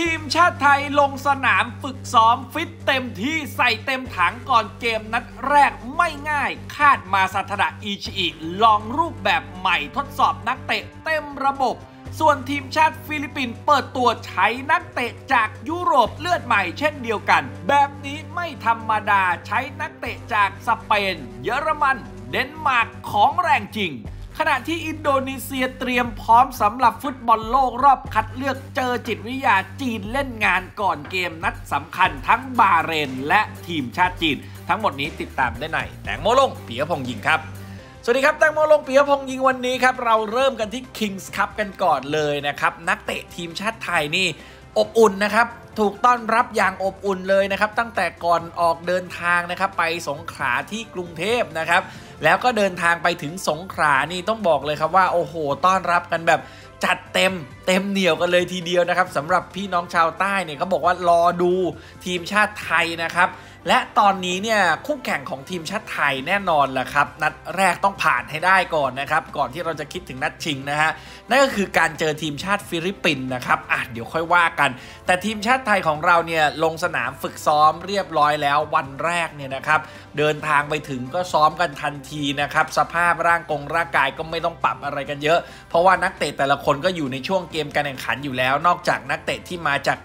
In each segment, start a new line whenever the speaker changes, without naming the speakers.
ทีมชาติไทยลงสนามฝึกซ้อมฟิตเต็มที่ใส่เต็มถังก่อนเกมนัดแรกไม่ง่ายคาดมาซาทาดะอิชิอิลองรูปแบบใหม่ทดสอบนักเตะเต็มระบบ ส่วนทีมชาติฟิลิปปินส์เปิดตัวใช้นักเตะจากยุโรปเลือดใหม่เช่นเดียวกัน แบบนี้ไม่ธรรมดาใช้นักเตะจากสเปน เยอรมัน เดนมาร์กของแรงจริง ขณะที่อินโดนีเซียเตรียมพร้อมสำหรับฟุตบอลโลกรอบคัดเลือกเจอจิตวิทยาจีนเล่นงานก่อนเกมนัดสำคัญทั้งบาห์เรนและทีมชาติจีน ทั้งหมดนี้ติดตามได้ในแตงโมลงเปียพงยิงครับสวัสดีครับแตงโมลงเปียพงยิงวันนี้ครับ เราเริ่มกันที่ Kings Cup กันก่อนเลยนะครับ นักเตะทีมชาติไทยนี่ อบอุ่นนะครับ ถูกต้อนรับอย่างอบอุ่นเลยนะครับ ตั้งแต่ก่อนออกเดินทางนะครับ ไปสงขลาที่กรุงเทพนะครับ แล้วก็เดินทางไปถึงสงขลานี่ต้องบอกเลยครับว่าโอ้โห ต้อนรับกันแบบจัดเต็ม เต็มเหนียวกันเลยทีเดียวนะครับสำหรับพี่น้องชาวใต้เนี่ยเขาบอกว่ารอดูทีมชาติไทยนะครับและตอนนี้เนี่ยคู่แข่งของทีมชาติไทยแน่นอนแหละครับนัดแรกต้องผ่านให้ได้ก่อนนะครับก่อนที่เราจะคิดถึงนัดชิงนะฮะนั่นก็คือการเจอทีมชาติฟิลิปปินส์นะครับอะเดี๋ยวค่อยว่ากัน แต่ทีมชาติไทยของเราเนี่ยลงสนามฝึกซ้อมเรียบร้อยแล้ววันแรกเนี่ยนะครับเดินทางไปถึงก็ซ้อมกันทันทีนะครับสภาพร่างกงร่างกายก็ไม่ต้องปรับอะไรกันเยอะ เพราะว่านักเตะแต่ละคนก็อยู่ในช่วงเกมการแข่งขันอยู่แล้ว นอกจากนักเตะที่มาจาก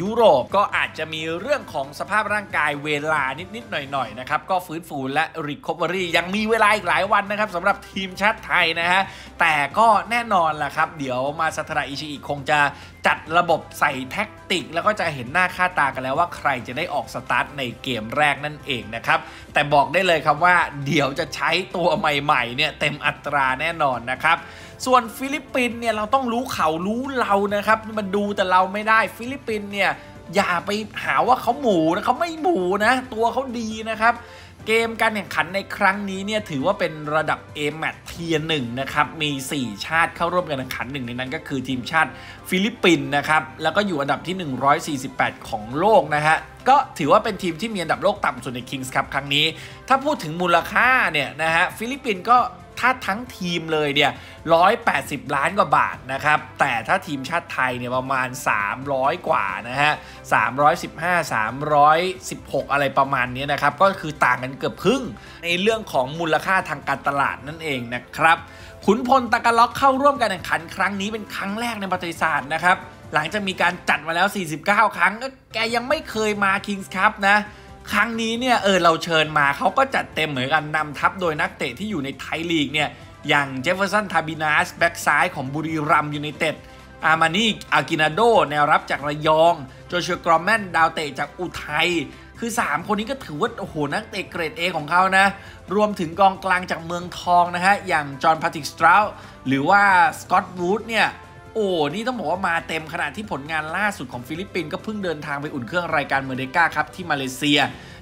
ยุโรปก็อาจจะมีเรื่องของสภาพร่างกายเวลานิดๆหน่อยๆนะครับก็ฟื้นฟูและ Recovery ยังมีเวลาอีกหลายวันนะครับสำหรับทีมชาติไทยนะฮะแต่ก็แน่นอนแหละครับ เดี๋ยวมาซาทาดะอิชิอิคงจะจัดระบบใส่แท็กติก แล้วก็จะเห็นหน้าค่าตากันแล้วว่าใครจะได้ออกสตาร์ทในเกมแรกนั่นเองนะครับ แต่บอกได้เลยครับว่าเดี๋ยวจะใช้ตัวใหม่ๆเนี่ยเต็มอัตราแน่นอนนะครับ ส่วนฟิลิปปินส์เนี่ยเราต้องรู้เขารู้เรานะครับ มันดูแต่เราไม่ได้ฟิลิปปินส์เนี่ยอย่าไปหาว่าเขาหมูนะเขาไม่หมูนะ ตัวเขาดีนะครับ เกมการแข่งขันในครั้งนี้เนี่ยถือว่าเป็นระดับ A m a t เทียหนึ่งนะครับ มี 4 ชาติเข้าร่วมการแข่งขันหนึ่งในนั้นก็คือทีมชาติฟิลิปปินส์นะครับ แล้วก็อยู่อันดับที่ 148 ของโลกนะฮะก็ถือว่าเป็นทีมที่มีอันดับโลกต่ำสุดใน Kings Cup ครั้งนี้ ถ้าพูดถึงมูลค่าเนี่ยนะฮะฟิลิปปินส์ก็ ถ้าทั้งทีมเลยเนี่ย180 ล้านกว่าบาทนะครับ แต่ถ้าทีมชาติไทยเนี่ยประมาณ 300 กว่านะฮะ 315 316 อะไรประมาณนี้นะครับ ก็คือต่างกันเกือบครึ่งในเรื่องของมูลค่าทางการตลาดนั่นเองนะครับ ขุนพลตากาล็อกเข้าร่วมการแข่งขันครั้งนี้เป็นครั้งแรกในประวัติศาสตร์นะครับ หลังจากมีการจัดมาแล้ว 49 ครั้งก็แกยังไม่เคยมา Kings Cup นะ ครั้งนี้เนี่ยเออเราเชิญมาเขาก็จัดเต็มเหมือนกันนำทัพโดยนักเตะที่อยู่ในไทยลีกเนี่ยอย่างเจฟเฟอร์สันทาบินาสแบ็กซ้ายของบุรีรัมย์ ยูไนเต็ดอามานีอากีนัลโดแนวรับจากระยองโจชัวกรอมเมนดาวเตะจากอุทัยคือ 3 คนนี้ก็ถือว่าโอ้โหนักเตะเกรด A ของเขานะ รวมถึงกองกลางจากเมืองทองนะฮะ อย่างจอห์น แพทริก สเตราส์หรือว่าสกอตต์วูดส์เนี่ย โอ้นี่ต้องบอกว่ามาเต็มขณะที่ผลงานล่าสุดของฟิลิปปินส์ก็เพิ่งเดินทางไปอุ่นเครื่องรายการเมอร์เดก้าครับที่มาเลเซีย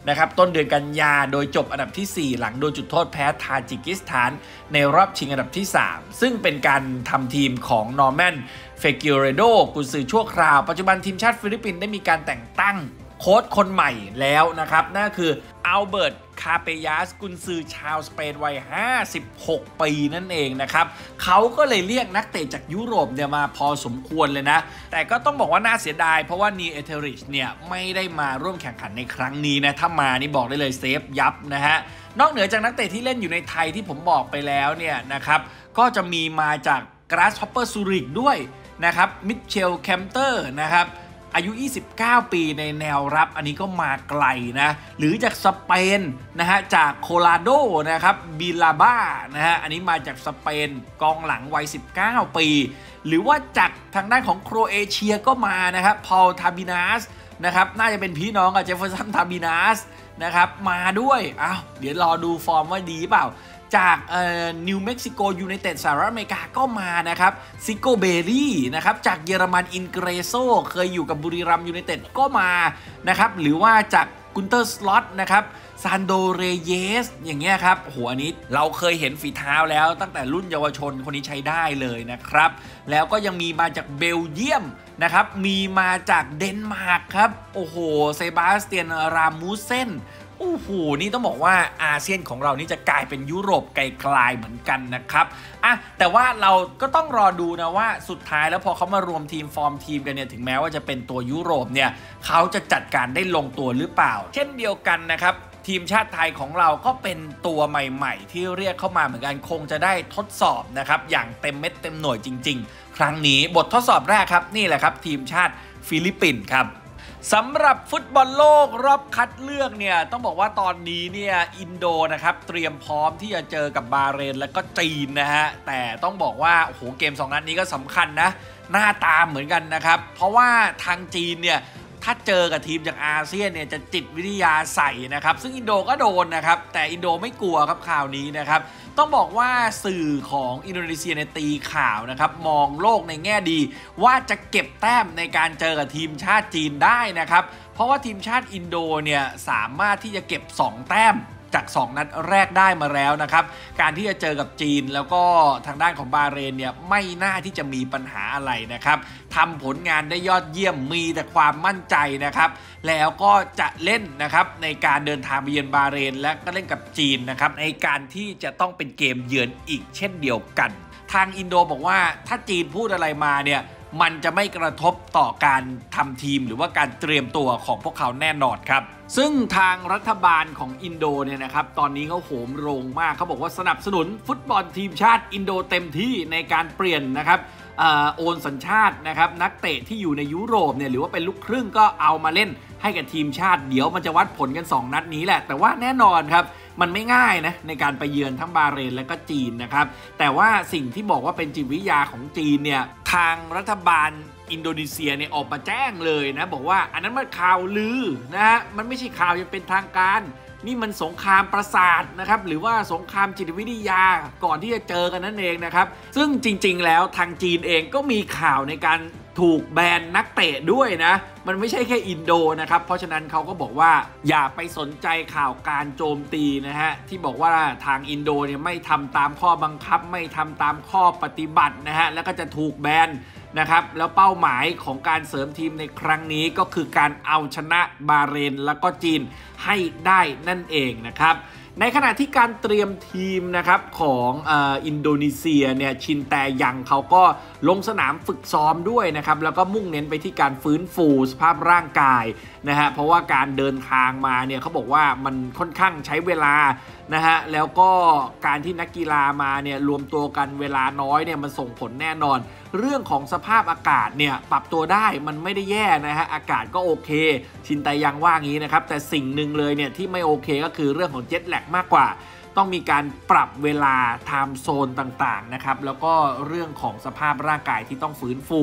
นะครับต้นเดือนกันยาโดยจบอันดับที่ 4 หลังโดนจุดโทษแพ้ทาจิกิสถาน ในรอบชิงอันดับที่ 3 ซึ่งเป็นการทำทีมของนอร์แมนเฟกิเดโรกุนซือชั่วคราว ปัจจุบันทีมชาติฟิลิปปินส์ได้มีการแต่งตั้งโค้ชคนใหม่แล้วนะครับนั่นคืออัลเบิร์ต คาเปยาสกุนซือชาวสเปนวัย 56 ปีนั่นเองนะครับเขาก็เลยเรียกนักเตะจากยุโรปเนี่ยมาพอสมควรเลยนะ แต่ก็ต้องบอกว่าน่าเสียดาย เพราะว่านีเอเทริชเนี่ยไม่ได้มาร่วมแข่งขันในครั้งนี้นะ ถ้ามานี่บอกได้เลยเซฟยับนะฮะนอกเหนือจากนักเตะที่เล่นอยู่ในไทยที่ผมบอกไปแล้วเนี่ยนะครับก็จะมีมาจากกราสฮอปเปอร์ซูริกด้วยนะครับมิเชลแคมป์เตอร์นะครับ อายุ 29 ปีในแนวรับ อันนี้ก็มาไกลนะ หรือจากสเปนนะฮะ จากโคลาโดนะครับ บิลาบ้านะฮะ อันนี้มาจากสเปนกองหลังวัย 19 ปี หรือว่าจากทางด้านของโครเอเชียก็มานะครับ พอล ทาบินาสนะครับ น่าจะเป็นพี่น้องกับเจฟเฟอร์สัน ทาบินาสนะครับ มาด้วย อ้าว เดี๋ยวรอดูฟอร์มว่าดีเปล่า จากนิวเม็กซิโกยูไนเต็ดสหรัฐอเมริกาก็มานะครับซิโกเบรี่นะครับจากเยอรมันอินเกรโซเคยอยู่กับบุรีรัมยูไนเต็ดก็มานะครับหรือว่าจากกุนเตอร์สล็อตนะครับซานโดเรเยส อย่างเงี้ยครับโหอันนี้เราเคยเห็นฝีเท้าแล้วตั้งแต่รุ่นเยาวชนคนนี้ใช้ได้เลยนะครับ แล้วก็ยังมีมาจากเบลเยียมนะครับ มีมาจากเดนมาร์กครับ โอ้โห เซบาสเตียนรามูเซน โอ้โห นี่ต้องบอกว่าอาเซียนของเรานี่จะกลายเป็นยุโรปไกลๆเหมือนกันนะครับอะแต่ว่าเราก็ต้องรอดูนะว่าสุดท้ายแล้วพอเขามารวมทีมฟอร์มทีมกันเนี่ยถึงแม้ว่าจะเป็นตัวยุโรปเนี่ยเขาจะจัดการได้ลงตัวหรือเปล่า เช่นเดียวกันนะครับทีมชาติไทยของเราก็เป็นตัวใหม่ๆ ที่เรียกเข้ามาเหมือนกันคงจะได้ทดสอบนะครับอย่างเต็มเม็ดเต็มหน่วยจริง ๆ ครั้งนี้บททดสอบแรกครับนี่แหละครับทีมชาติฟิลิปปินส์ครับ สำหรับฟุตบอลโลกรอบคัดเลือกเนี่ยต้องบอกว่าตอนนี้เนี่ยอินโดนะครับเตรียมพร้อมที่จะเจอกับบาห์เรนและก็จีนนะฮะแต่ต้องบอกว่าโอ้โหเกม 2 นัดนี้ก็สำคัญนะน่าติดตามเหมือนกันนะครับ เพราะว่าทางจีนเนี่ย ถ้าเจอกับทีมจากอาเซียนเนี่ยจะจิตวิทยาใส่นะครับ ซึ่งอินโดก็โดนนะครับ แต่อินโดไม่กลัวครับข่าวนี้นะครับ ต้องบอกว่าสื่อของอินโดนีเซียในตีข่าวนะครับ มองโลกในแง่ดี ว่าจะเก็บแต้มในการเจอกับทีมชาติจีนได้นะครับ เพราะว่าทีมชาติอินโดเนี่ยสามารถที่จะเก็บ 2 แต้ม จาก 2 นัดแรกได้มาแล้วนะครับ การที่จะเจอกับจีนแล้วก็ทางด้านของบาเรนเนี่ยไม่น่าที่จะมีปัญหาอะไรนะครับทำผลงานได้ยอดเยี่ยมมีแต่ความมั่นใจนะครับ แล้วก็จะเล่นนะครับในการเดินทางไปเยือนบาเรน และก็เล่นกับจีนนะครับในการที่จะต้องเป็นเกมเยือนอีกเช่นเดียวกัน ทางอินโดบอกว่าถ้าจีนพูดอะไรมาเนี่ย มันจะไม่กระทบต่อการทำทีมหรือว่าการเตรียมตัวของพวกเขาแน่นอนครับ ซึ่งทางรัฐบาลของอินโดเนี่ยนะครับ ตอนนี้เขาโหมโรงมากเขาบอกว่าสนับสนุนฟุตบอลทีมชาติอินโดเต็มที่ในการเปลี่ยนนะครับโอนสัญชาตินะครับนักเตะที่อยู่ในยุโรปเนี่ยหรือว่าเป็นลูกครึ่งก็เอามาเล่นให้กับทีมชาติเดี๋ยวมันจะวัดผลกัน 2 นัดนี้แหละ แต่ว่าแน่นอนครับมันไม่ง่ายนะในการไปเยือนทั้งบาเรนและก็จีนนะครับแต่ว่าสิ่งที่บอกว่าเป็นจิตวิทยาของจีนเนี่ย ทางรัฐบาลอินโดนีเซียเนี่ยออกมาแจ้งเลยนะ บอกว่าอันนั้นมันข่าวลือนะฮะมันไม่ใช่ข่าวยังเป็นทางการ นี่มันสงครามประสาทนะครับหรือว่าสงครามจิตวิทยาก่อนที่จะเจอกันนั่นเองนะครับ ซึ่งจริงๆแล้วทางจีนเองก็มีข่าวในการถูกแบนนักเตะด้วยนะ มันไม่ใช่แค่อินโดนะครับ เพราะฉะนั้นเขาก็บอกว่าอย่าไปสนใจข่าวการโจมตีนะฮะ ที่บอกว่าทางอินโดเนี่ยไม่ทำตามข้อบังคับ ไม่ทำตามข้อปฏิบัตินะฮะ แล้วก็จะถูกแบนนะครับ แล้วเป้าหมายของการเสริมทีมในครั้งนี้ก็คือการเอาชนะบาเรนแล้วก็จีนให้ได้นั่นเองนะครับ ในขณะที่การเตรียมทีมนะครับของอินโดนีเซียเนี่ยชินแตยังเขาก็ลงสนามฝึกซ้อมด้วยนะครับแล้วก็มุ่งเน้นไปที่การฟื้นฟูสภาพร่างกายนะฮะเพราะว่าการเดินทางมาเนี่ยเขาบอกว่ามันค่อนข้างใช้เวลานะฮะแล้วก็การที่นักกีฬามาเนี่ยรวมตัวกันเวลาน้อยเนี่ยมันส่งผลแน่นอน เรื่องของสภาพอากาศเนี่ยปรับตัวได้มันไม่ได้แย่นะฮะอากาศก็โอเค ชินแตยังว่างี้นะครับแต่สิ่งหนึ่งเลยเนี่ยที่ไม่โอเคก็คือเรื่องของเจ็ตแลกมากกว่า ต้องมีการปรับเวลา time zone ต่างๆนะครับแล้วก็เรื่องของสภาพร่างกายที่ต้องฟื้นฟู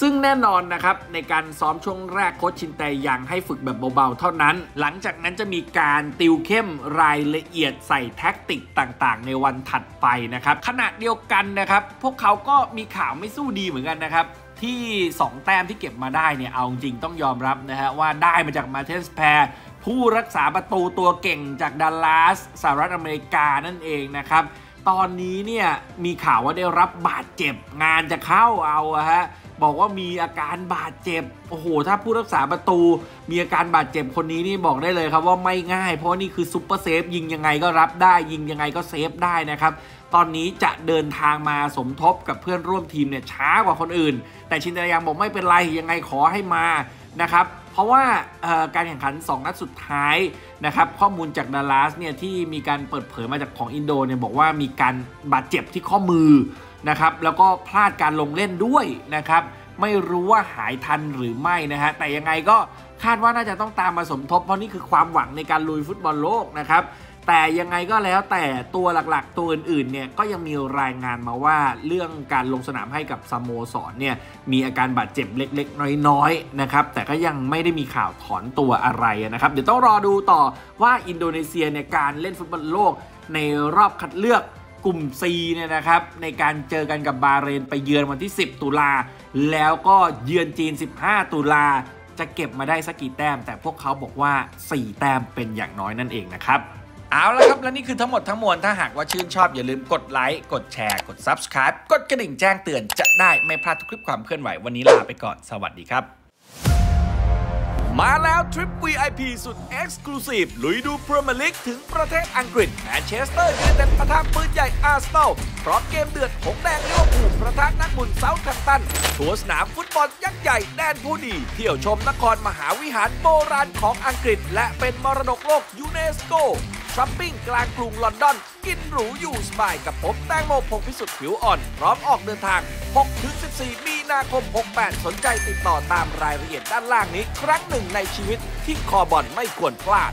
ซึ่งแน่นอนนะครับในการซ้อมช่วงแรกโค้ชชินแตยังให้ฝึกแบบเบาๆ เท่านั้น หลังจากนั้นจะมีการติวเข้มรายละเอียดใส่แท็กติกต่างๆ ในวันถัดไปนะครับขณะเดียวกันนะครับพวกเขาก็มีข่าวไม่สู้ดีเหมือนกันนะครับที่ 2 แต้มที่เก็บมาได้เนี่ยเอาจริงต้องยอมรับนะฮะว่าได้มาจากมาเทสแพร ผู้รักษาประตูตัวเก่งจากดัลลัสสหรัฐอเมริกานั่นเองนะครับ ตอนนี้เนี่ยมีข่าวว่าได้รับบาดเจ็บงานจะเข้าเอาฮะบอกว่ามีอาการบาดเจ็บ โอ้โห ถ้าผู้รักษาประตู มีอาการบาดเจ็บคนนี้นี่บอกได้เลยครับว่าไม่ง่าย เพราะนี่คือซุปเปอร์เซฟยิงยังไงก็รับได้ ยิงยังไงก็เซฟได้นะครับ ตอนนี้จะเดินทางมาสมทบกับเพื่อนร่วมทีมเนี่ยช้ากว่าคนอื่น แต่ชินตายังบอกไม่เป็นไรยังไงขอให้มานะครับ ราะว่าการแข่งขัน 2 นัดสุดท้ายนะครับข้อมูลจากดัลลัสเนี่ยที่มีการเปิดเผยมาจากของอินโดเนี่ยบอกว่ามีการบาดเจ็บที่ข้อมือนะครับแล้วก็พลาดการลงเล่นด้วยนะครับไม่รู้ว่าหายทันหรือไม่นะฮะแต่ยังไงก็คาดว่าน่าจะต้องตามมาสมทบ เพราะนี่คือความหวังในการลุยฟุตบอลโลกนะครับ แต่ยังไงก็แล้วแต่ตัวหลักๆ ตัวอื่นๆเนี่ยก็ยังมีรายงานมาว่าเรื่องการลงสนามให้กับสโมสรเนี่ยมีอาการบาดเจ็บเล็กๆ น้อยๆนะครับแต่ก็ยังไม่ได้มีข่าวถอนตัวอะไรนะครับ เดี๋ยวต้องรอดูต่อว่าอินโดนีเซียเนี่ยการเล่นฟุตบอลโลกในรอบคัดเลือกกลุ่ม C เนี่ยนะครับในการเจอกันกับบาเรนไปเยือนวันที่ 10 ตุลา แล้วก็เยือนจีน 15 ตุลาจะเก็บมาได้สักกี่แต้ม แต่พวกเขาบอกว่า 4 แต้มเป็นอย่างน้อยนั่นเองนะครับ เอาละครับ และนี่คือทั้งหมดทั้งมวล ถ้าหากว่าชื่นชอบอย่าลืมกดไลค์ กดแชร์ กด Subscribe กดกระดิ่งแจ้งเตือนจะได้ไม่พลาดทุกคลิปความเคลื่อนไหว วันนี้ลาไปก่อน สวัสดีครับ มาแล้วทริป VIP สุด exclusive ลุยดูพรีเมียร์ลีกถึงประเทศอังกฤษแมนเชสเตอร์ยูไนเต็ดปะทะปืนใหญ่อาร์เซนอลพร้อมเกมเดือดหงส์แดงลิเวอร์พูลปะทะนักบุญเซาท์แฮมป์ตันทัวร์สนามฟุตบอลยักษ์ใหญ่แดนผู้ดีเที่ยวชมนครมหาวิหารโบราณของอังกฤษ และเป็นมรดกโลกยูเนสโก ช้อปปิ้งกลางกรุงลอนดอน กินหรูอยู่สบายกับผมแตงโมพงพิสุทธิ์ผิวอ่อน พร้อมออกเดินทาง 6-14 มีนาคม 68 สนใจติดต่อตามรายละเอียดด้านล่างนี้ ครั้งหนึ่งในชีวิตที่คอบอลไม่ควรพลาด